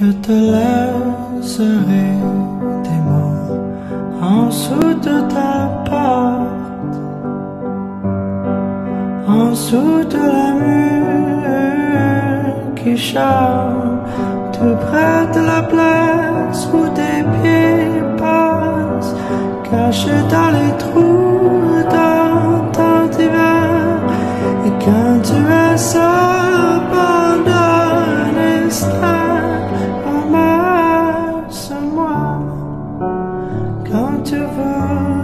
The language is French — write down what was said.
Je te laisserai des mots en dessous de ta porte, en dessous de la mur qui chante, tout près de la place où tes pieds passent, cachés dans les trous. to fall